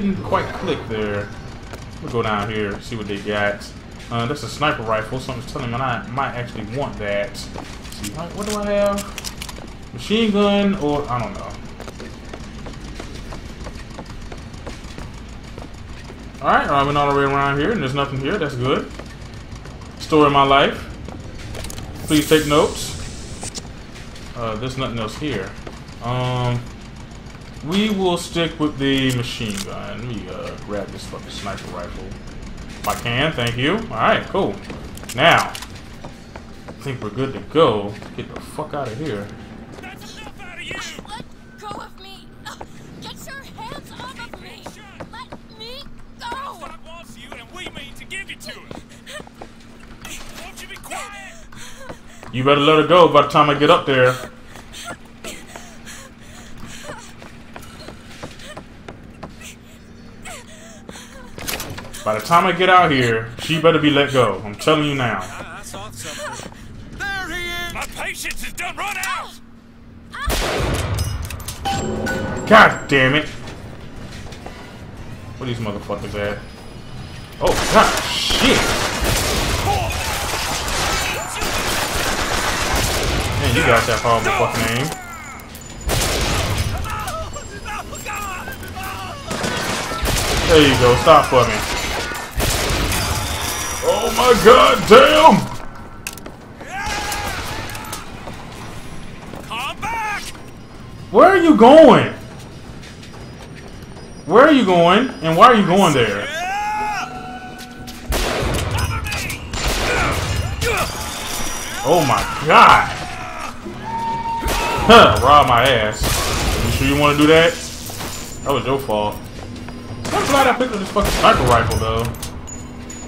didn't quite click there. We'll go down here, see what they got. Uh, that's a sniper rifle. so I'm telling me I might actually want that. Let's see, what, what do I have? Machine gun or I don't know. Alright, I went all the way around here and there's nothing here. That's good. Story of my life. Please take notes. Uh, there's nothing else here. Um, we will stick with the machine gun. Let me uh, grab this fucking sniper rifle. If I can, thank you. Alright, cool. Now, I think we're good to go. Get the fuck out of here. That's enough out of you! Let go of me! Get your hands off of me! Let me go! God wants you, and we mean to give it to him. Won't you be quiet? You better let her go by the time I get up there. By the time I get out here, she better be let go. I'm telling you now. I, I saw. There he is! My patience is done run out! God damn it. Where these motherfuckers at? Oh, god, shit. Man, you guys have horrible fucking name. There you go, stop for me. Oh my god, damn! Come back! Where are you going? Where are you going? And why are you going there? Oh my god! Huh, rob my ass. You sure you want to do that? That was your fault. I'm glad I picked up this fucking sniper rifle though.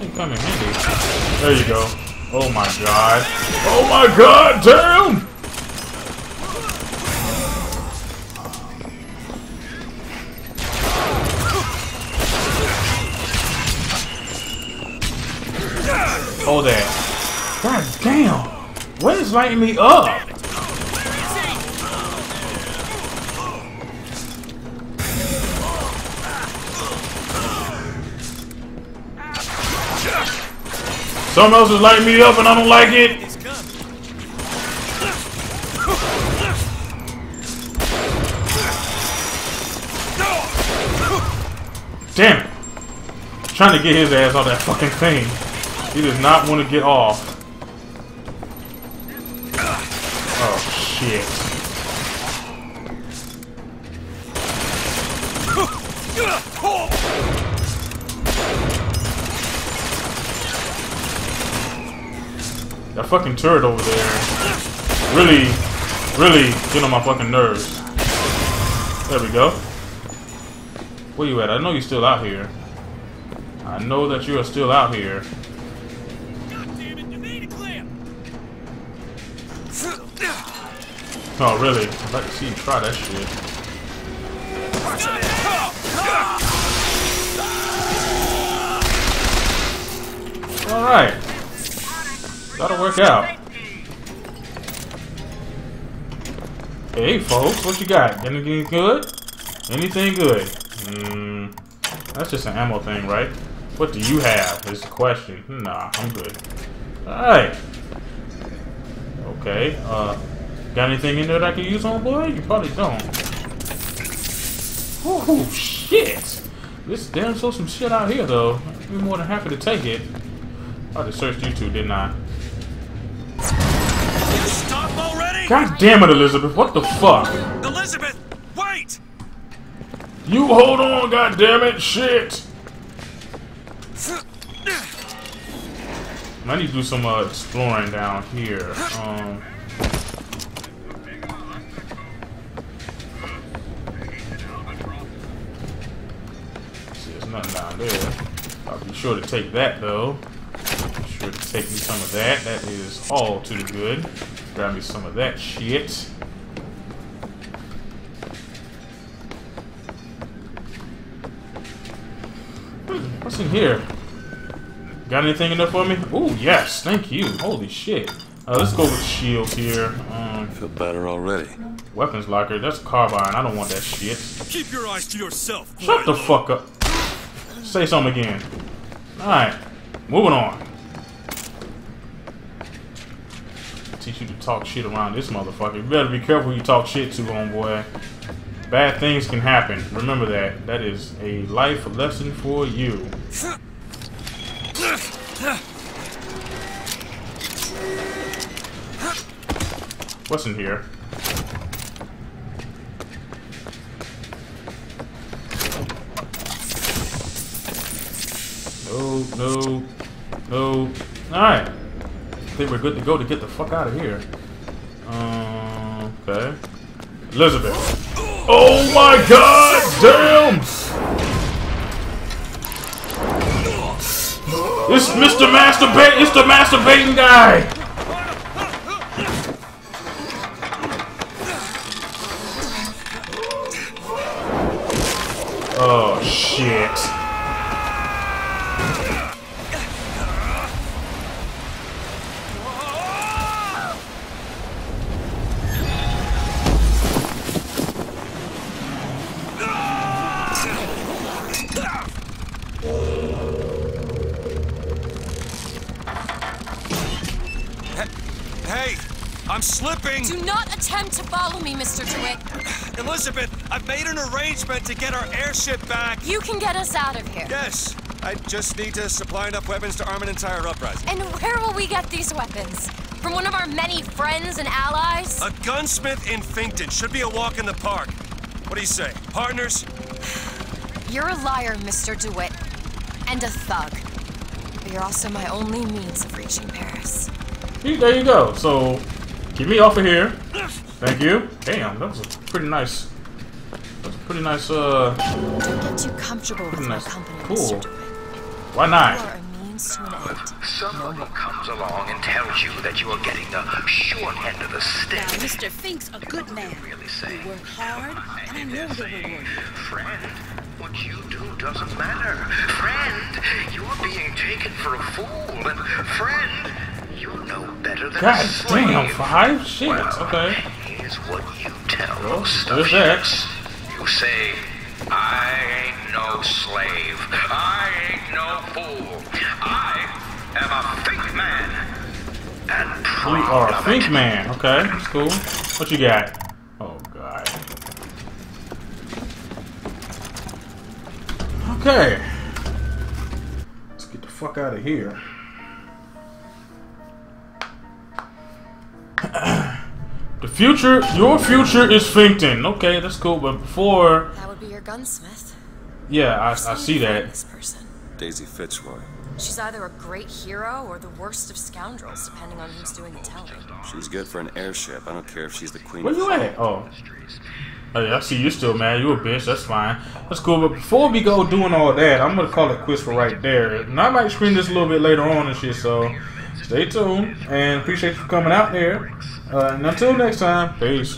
Ain't come in handy. There you go. Oh my god. Oh my god, damn! Hold that. God damn. What is lighting me up? Something else is lighting me up and I don't like it. Damn it. Trying to get his ass off that fucking thing. He does not want to get off. Oh, shit. Fucking turret over there really, really get on my fucking nerves. There we go. Where you at? I know you're still out here. I know that you are still out here. Oh, really? I'd like to see you try that shit. Alright. Work out. Hey, folks, what you got? Anything good? Anything good? Hmm. That's just an ammo thing, right? What do you have? Is the question. Nah, I'm good. Alright. Okay, uh, got anything in there that I can use on boy? You probably don't. Oh shit! This damn so some shit out here though. I'd be more than happy to take it. I just searched you YouTube, didn't I? God damn it, Elizabeth! What the fuck? Elizabeth, wait! You hold on, god damn it! Shit! I need to do some uh, exploring down here. Um, see, there's nothing down there. I'll be sure to take that though. Be sure to take me some of that. That is all to the good. Grab me some of that shit. Hmm, What's in here? Got anything in there for me? Oh yes, thank you. Holy shit. Uh, let's go with shields here. Um, Feel better already. weapons locker. That's carbine. I don't want that shit. Keep your eyes to yourself, Shut the fuck up. Say something again. Alright. Moving on. Teach you to talk shit around this motherfucker. You better be careful you talk shit to, homeboy. Bad things can happen. Remember that. That is a life lesson for you. What's in here? No, no, no. Alright. Think we're good to go to get the fuck out of here. Um, okay. Elizabeth. Oh my god! Damn! It's Mr. Masturbate. It's the masturbating guy. Oh shit. I'm slipping. Do not attempt to follow me, Mr. DeWitt. Elizabeth, I've made an arrangement to get our airship back. You can get us out of here. Yes, I just need to supply enough weapons to arm an entire uprising. And where will we get these weapons? From one of our many friends and allies? A gunsmith in Finkton should be a walk in the park. What do you say, partners? You're a liar, Mr. DeWitt. And a thug. But you're also my only means of reaching Paris. There you go. So, get me off of here. Thank you. Damn, that was a pretty nice. That's a pretty nice. Uh, Don't get too comfortable with my nice. company, Cool. Mr. DeWitt. why You not? are a means to an. Somebody comes along and tells you that you are getting the short end of the stick. Now, Mr. Fink's a good man. Really say. you work hard, and I know the reward. Friend, what you do doesn't matter. Friend, you are being taken for a fool. And friend, you know better than God damn, five? Shit, Well, okay. Here's what you tell Well, those there's that. You say, I ain't no slave. I ain't no fool. I am a Fink man. And We are a Think it. Man. Okay, that's cool. What you got? Oh, God. Okay. Let's get the fuck out of here. The future, your future is Finkton. Okay, that's cool. But before, That would be your gunsmith. yeah, I, I see that. This person. Daisy Fitzroy. She's either a great hero or the worst of scoundrels, depending on who's doing the telling. She's good for an airship. I don't care if she's the queen. Where you at? Oh. Oh yeah, I see you still mad. You a bitch. That's fine. That's cool. But before we go doing all that, I'm gonna call it quits for right there. And I might screen this a little bit later on and shit. So stay tuned and appreciate you for coming out there. Uh, and until next time, peace.